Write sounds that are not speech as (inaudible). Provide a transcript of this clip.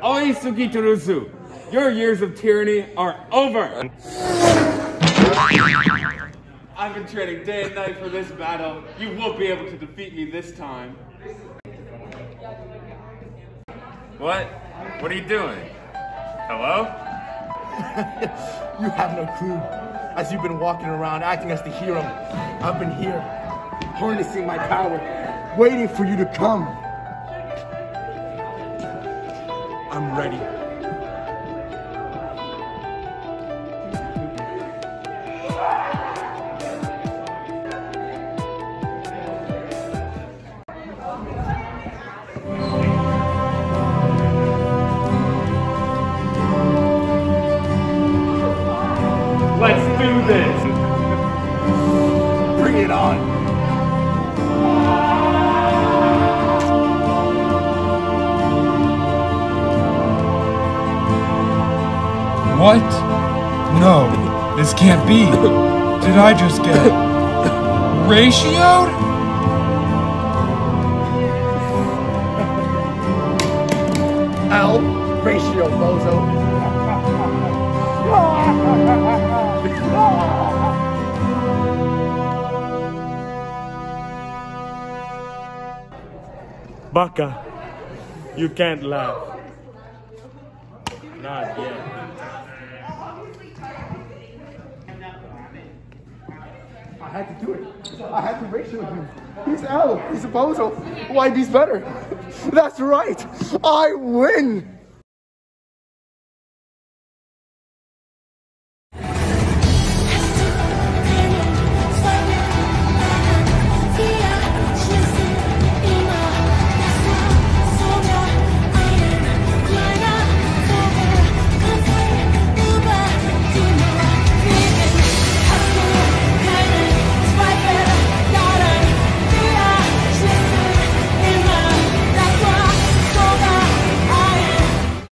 Oisuki Turusu, your years of tyranny are over. I've been training day and night for this battle. You won't be able to defeat me this time. What? What are you doing? Hello? (laughs) you have no clue. As you've been walking around acting as the hero, I've been here, harnessing my power, waiting for you to come. I'm ready. Let's do this. Bring it on. What? No, this can't be. Did I just get ratioed? L ratio, bozo. Baka, you can't laugh. Not yet. I had to do it. I had to ratio with him. He's L. He's a bozo. YB's better. (laughs) That's right. I win.